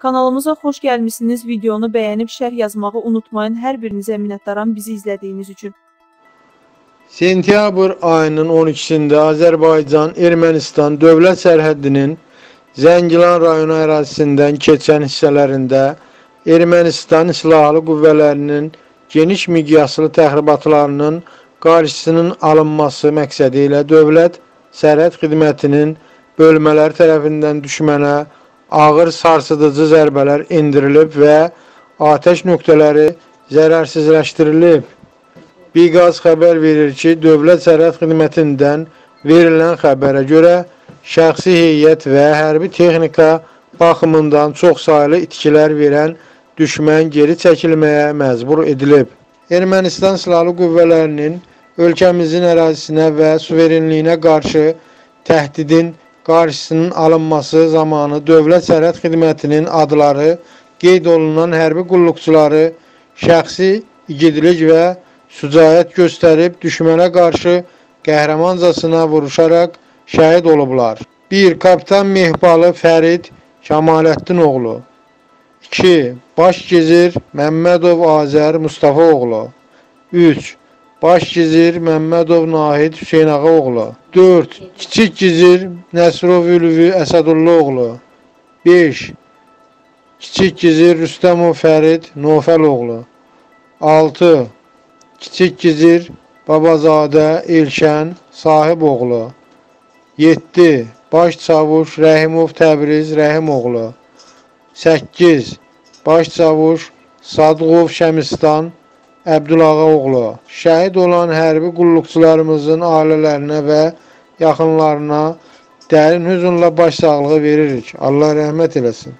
Kanalımıza xoş gəlmisiniz. Videonu bəyənib şərh yazmağı unutmayın. Hər birinizə minnətdaram bizi izlədiyiniz üçün. Sentyabr ayının 12-sində Azərbaycan Ermənistan dövlət sərhədinin Zəngilan rayonu ərazisindən keçən hissələrində Ermənistan silahlı qüvvələrinin geniş miqyaslı təxribatlarının qarşısının alınması məqsədi ilə dövlət sərhəd xidmətinin bölmələr tərəfindən düşmənə ağır sarsıdıcı zərbələr endirilib və atəş nöqtələri zərərsizləşdirilib. Biqaz xəbər verir ki, Dövlət Sərhəd Xidmətindən verilən xəbərə görə şəxsi heyət və hərbi texnika baxımından çox saylı itkilər verən düşmən geri çəkilməyə məcbur edilib. Ermənistan Silahlı Qüvvələrinin ölkəmizin ərazisinə və suverenliyinə qarşı təhdidin qarşısının alınması zamanı Dövlət Sərhəd Xidmətinin adları qeyd olunan hərbi qulluqçuları şəxsi igidlik və sücayət göstərib düşmənə qarşı qəhrəmancasına vuruşaraq şəhid olublar. 1. Kapitan Mehbalı Fərid Kəmaləddin oğlu 2. Baş gizir Məmmədov Azər Mustafa oğlu 3. Baş gizir Məmmədov Nahid Hüseynağa oğlu 4. Kiçik gizir Nəsrov Ülvi Əsədullah oğlu 5. Kiçik gizir Rüstəmov Fərid Nofəl oğlu 6. Kiçik gizir Babazadə Elşən Sahib oğlu 7. Baş çavuş Rəhimov Təbriz Rəhim oğlu 8. Baş çavuş Sadıqov Şəmistan Əbdülağa oğlu. Şəhid olan hərbi qulluqçularımızın ailələrinə və yaxınlarına dərin hüzünlə başsağlığı veririk. Allah rəhmət eləsin.